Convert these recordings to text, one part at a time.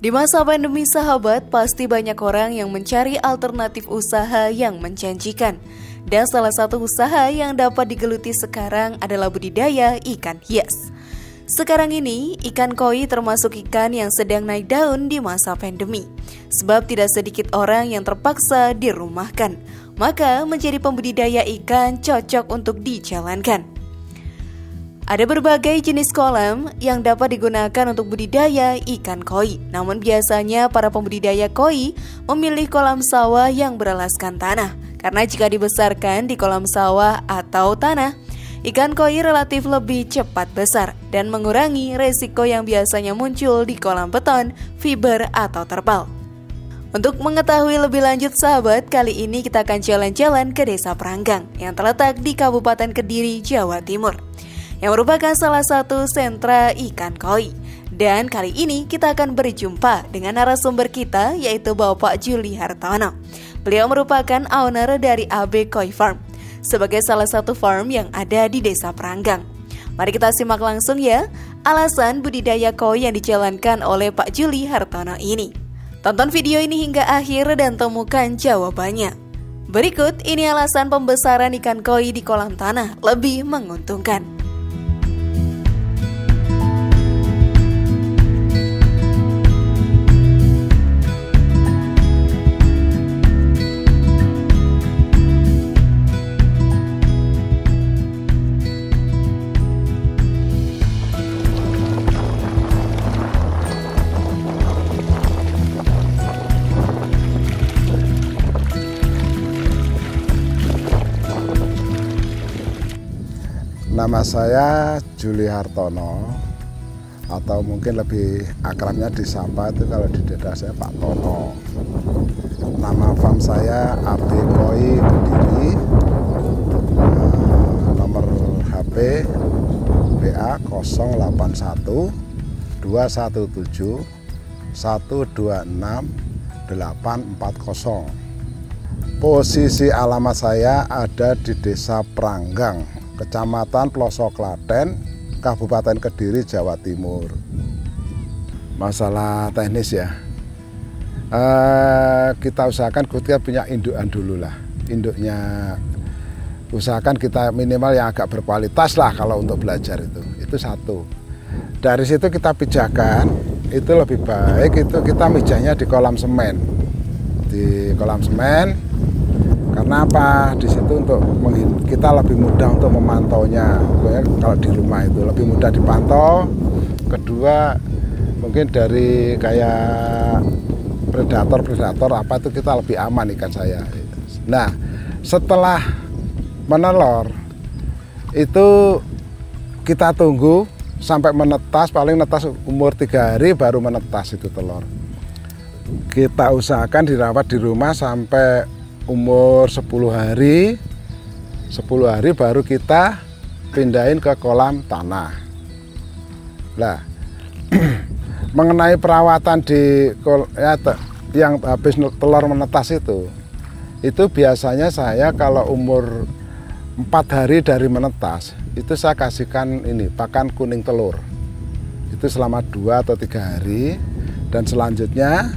Di masa pandemi sahabat, pasti banyak orang yang mencari alternatif usaha yang menjanjikan. Dan salah satu usaha yang dapat digeluti sekarang adalah budidaya ikan hias. Sekarang ini, ikan koi termasuk ikan yang sedang naik daun di masa pandemi. Sebab tidak sedikit orang yang terpaksa dirumahkan. Maka menjadi pembudidaya ikan cocok untuk dijalankan. Ada berbagai jenis kolam yang dapat digunakan untuk budidaya ikan koi. Namun biasanya para pembudidaya koi memilih kolam sawah yang beralaskan tanah. Karena jika dibesarkan di kolam sawah atau tanah, ikan koi relatif lebih cepat besar dan mengurangi resiko yang biasanya muncul di kolam beton, fiber, atau terpal. Untuk mengetahui lebih lanjut sahabat, kali ini kita akan jalan-jalan ke Desa Peranggang yang terletak di Kabupaten Kediri, Jawa Timur yang merupakan salah satu sentra ikan koi. Dan kali ini kita akan berjumpa dengan narasumber kita yaitu Bapak Juli Hartono. Beliau merupakan owner dari AB Koi Farm sebagai salah satu farm yang ada di Desa Peranggang. Mari kita simak langsung ya alasan budidaya koi yang dijalankan oleh Pak Juli Hartono ini. Tonton video ini hingga akhir dan temukan jawabannya. Berikut ini alasan pembesaran ikan koi di kolam tanah lebih menguntungkan. Nama saya Juli Hartono atau mungkin lebih akrabnya disapa itu kalau di daerah saya Pak Tono. Nama farm saya AB Koi Kediri. Eh, nomor HP BA 081 217 126 840. Posisi alamat saya ada di Desa Pranggang, Kecamatan Pelosok Klaten, Kabupaten Kediri, Jawa Timur. Masalah teknis ya, uh, kita usahakan kita punya indukan dulu lah. Induknya usahakan kita minimal yang agak berkualitas lah kalau untuk belajar itu. Itu satu. Dari situ kita pijakan, itu lebih baik itu kita mijahnya di kolam semen. Di kolam semen, karena apa? Di situ untuk kita lebih mudah untuk memantaunya. Kalau di rumah itu lebih mudah dipantau. Kedua, mungkin dari kayak predator-predator apa itu kita lebih aman ikan saya. Nah, setelah menelor itu kita tunggu sampai menetas paling netas umur tiga hari baru menetas itu telur kita usahakan dirawat di rumah sampai umur 10 hari 10 hari baru kita pindahin ke kolam tanah. Lah mengenai perawatan di ya, yang habis telur menetas itu itu biasanya saya kalau umur empat hari dari menetas itu saya kasihkan ini pakan kuning telur. Itu selama dua atau tiga hari dan selanjutnya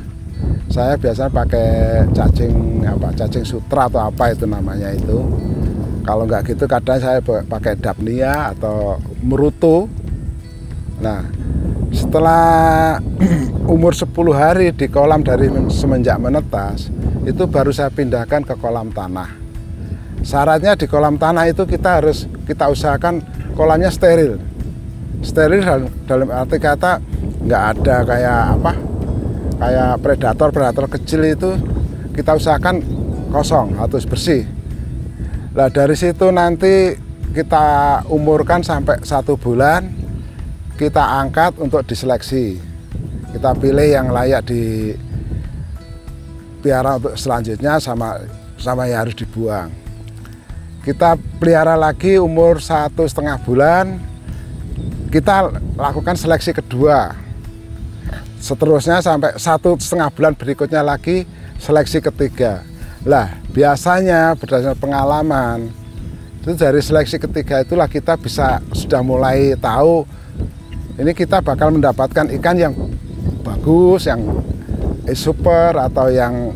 saya biasanya pakai cacing apa cacing sutra atau apa itu namanya itu. Kalau nggak gitu kadang saya pakai dapnia atau merutu. Nah setelah umur 10 hari di kolam dari semenjak menetas itu baru saya pindahkan ke kolam tanah. Syaratnya di kolam tanah itu kita harus kita usahakan kolamnya steril. Steril dalam, dalam arti kata nggak ada kayak apa kayak predator-predator kecil itu kita usahakan kosong atau bersih. Nah dari situ nanti kita umurkan sampai satu bulan, kita angkat untuk diseleksi. Kita pilih yang layak di piara untuk selanjutnya sama sama yang harus dibuang. Kita pelihara lagi umur satu setengah bulan, kita lakukan seleksi kedua seterusnya sampai satu setengah bulan berikutnya lagi seleksi ketiga. Lah biasanya berdasarkan pengalaman itu dari seleksi ketiga itulah kita bisa sudah mulai tahu ini kita bakal mendapatkan ikan yang bagus yang super atau yang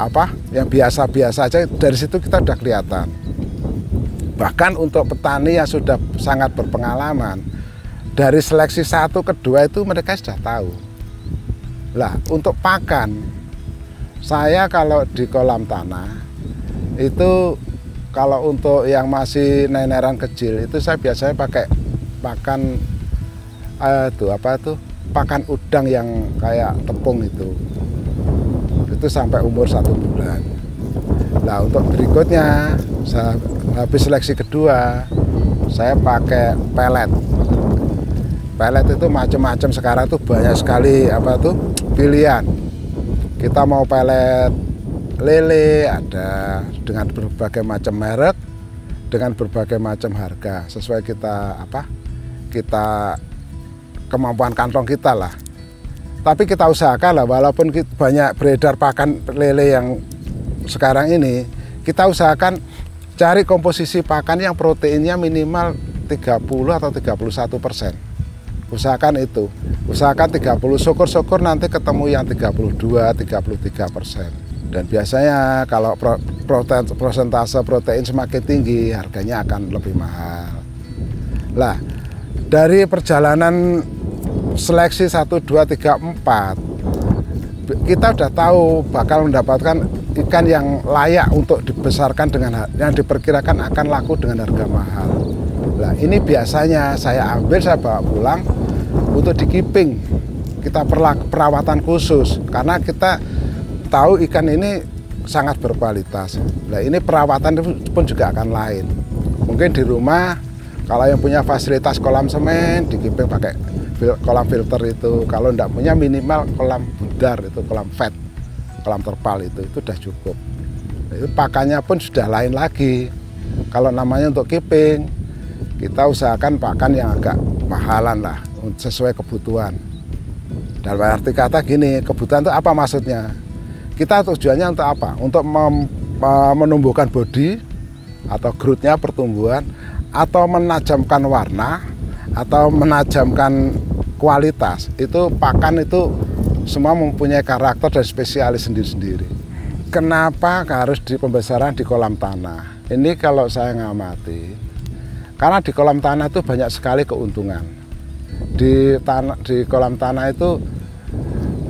apa yang biasa-biasa aja dari situ kita udah kelihatan bahkan untuk petani yang sudah sangat berpengalaman dari seleksi satu kedua itu mereka sudah tahu. Lah untuk pakan saya kalau di kolam tanah itu kalau untuk yang masih neneran kecil itu saya biasanya pakai pakan eh, tuh apa tuh pakan udang yang kayak tepung itu. Itu sampai umur satu bulan. Nah untuk berikutnya saya habis seleksi kedua saya pakai pelet pelet itu macam-macam sekarang tuh banyak sekali apa tuh pilihan. Kita mau pelet lele ada dengan berbagai macam merek dengan berbagai macam harga sesuai kita apa kita kemampuan kantong kita lah. Tapi kita usahakan lah walaupun banyak beredar pakan lele yang sekarang ini kita usahakan cari komposisi pakan yang proteinnya minimal 30 atau 31 persen usahakan itu. Usahakan 30 syukur-syukur nanti ketemu yang 32 33 persen. Dan biasanya kalau protein, prosentase protein semakin tinggi harganya akan lebih mahal. Lah dari perjalanan seleksi 1, 2, 3, 4 kita sudah tahu bakal mendapatkan ikan yang layak untuk dibesarkan dengan yang diperkirakan akan laku dengan harga mahal. Nah ini biasanya saya ambil saya bawa pulang untuk dikiping kita perawatan khusus. Karena kita tahu ikan ini sangat berkualitas. Nah ini perawatan pun juga akan lain. Mungkin di rumah kalau yang punya fasilitas kolam semen dikiping pakai kolam filter itu. Kalau tidak punya minimal kolam budar itu kolam fat kolam terpal itu itu sudah cukup. Itu pakannya pun sudah lain lagi. Kalau namanya untuk keeping kita usahakan pakan yang agak mahalan lah sesuai kebutuhan dalam arti kata gini kebutuhan itu apa maksudnya kita tujuannya untuk apa untuk menumbuhkan bodi atau growth-nya pertumbuhan atau menajamkan warna atau menajamkan kualitas itu pakan itu semua mempunyai karakter dan spesialis sendiri-sendiri. Kenapa harus di pembesaran di kolam tanah? Ini kalau saya ngamati, karena di kolam tanah itu banyak sekali keuntungan. Di tanah di kolam tanah itu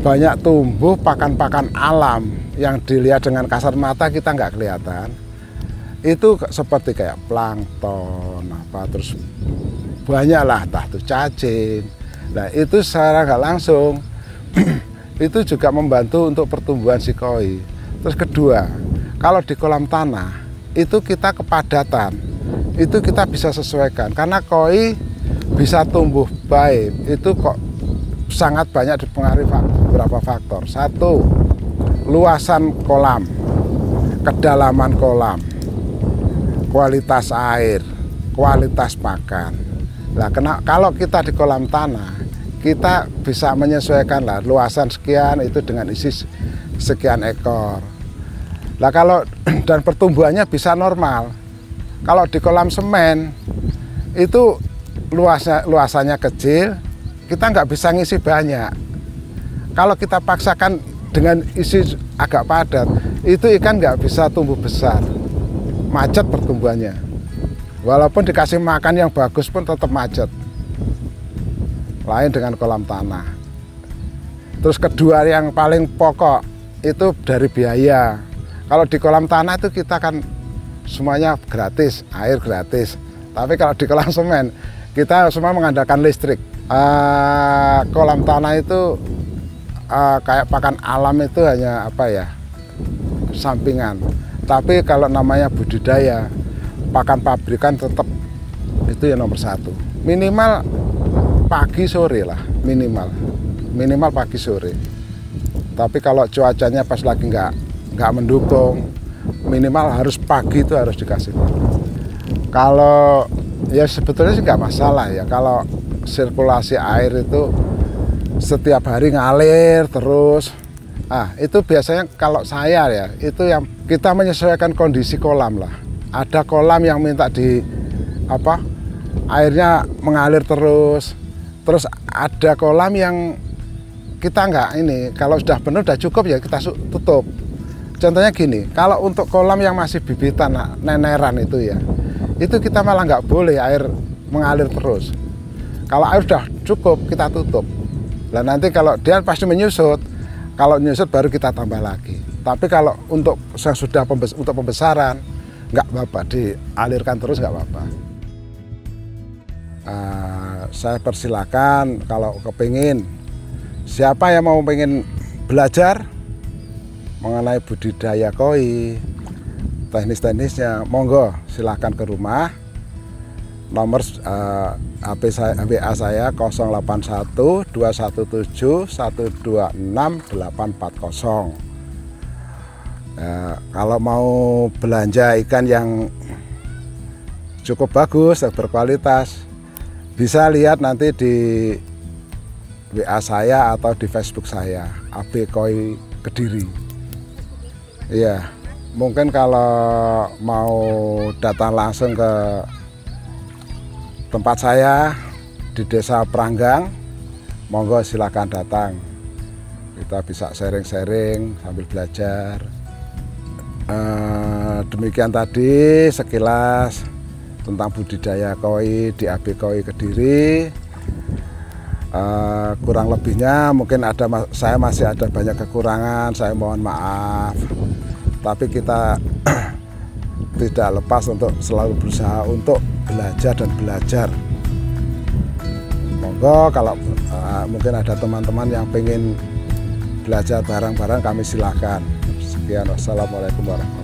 banyak tumbuh pakan-pakan alam yang dilihat dengan kasar mata kita nggak kelihatan. Itu seperti kayak plankton apa terus banyak lah entah itu cacing, Nah itu secara nggak langsung itu juga membantu untuk pertumbuhan si koi. Terus kedua, kalau di kolam tanah itu kita kepadatan, itu kita bisa sesuaikan karena koi bisa tumbuh baik itu kok sangat banyak dipengaruhi beberapa faktor. Satu, luasan kolam, kedalaman kolam, kualitas air, kualitas pakan. Nah, kena, kalau kita di kolam tanah, kita bisa menyesuaikan lah luasan sekian itu dengan isi sekian ekor. Nah kalau dan pertumbuhannya bisa normal. Kalau di kolam semen itu luasnya luasannya kecil, kita nggak bisa ngisi banyak. Kalau kita paksakan dengan isi agak padat, itu ikan nggak bisa tumbuh besar, macet pertumbuhannya. Walaupun dikasih makan yang bagus pun tetap macet lain dengan kolam tanah. Terus kedua yang paling pokok itu dari biaya. Kalau di kolam tanah itu kita kan semuanya gratis, air gratis. Tapi kalau di kolam semen kita semua mengandalkan listrik. Uh, kolam tanah itu uh, kayak pakan alam itu hanya apa ya sampingan. Tapi kalau namanya budidaya, pakan pabrikan tetap itu yang nomor satu. Minimal pagi sore lah minimal minimal pagi sore tapi kalau cuacanya pas lagi nggak nggak mendukung minimal harus pagi itu harus dikasih kalau ya sebetulnya sih nggak masalah ya. Kalau sirkulasi air itu setiap hari ngalir terus. Ah itu biasanya kalau saya ya itu yang kita menyesuaikan kondisi kolam lah. Ada kolam yang minta di apa airnya mengalir terus. Terus ada kolam yang kita nggak ini kalau sudah penuh sudah cukup ya kita tutup contohnya gini kalau untuk kolam yang masih bibitan neneran itu ya itu kita malah nggak boleh air mengalir terus. Kalau air sudah cukup kita tutup. Dan nanti kalau dia pasti menyusut kalau menyusut baru kita tambah lagi. Tapi kalau untuk yang sudah pembes untuk pembesaran nggak apa-apa dialirkan terus nggak apa-apa. Uh, saya persilakan kalau kepingin. Siapa yang mau pengen belajar mengenai budidaya koi teknis-teknisnya monggo silahkan ke rumah. Nomor uh, eh, HP saya WA saya 081 217 126 840 uh, kalau mau belanja ikan yang cukup bagus berkualitas bisa lihat nanti di WA saya atau di Facebook saya AB Koi Kediri iya. Mungkin kalau mau datang langsung ke tempat saya di desa Pranggang monggo silakan datang. Kita bisa sharing-sharing sambil belajar. Eh, demikian tadi sekilas tentang budidaya koi di AB Koi Kediri Uh, kurang lebihnya mungkin ada saya masih ada banyak kekurangan saya mohon maaf. Tapi kita tidak lepas untuk selalu berusaha untuk belajar dan belajar. Monggo kalau uh, mungkin ada teman-teman yang pengen belajar barang-barang kami silakan. Sekian wassalamualaikum warahmatullahi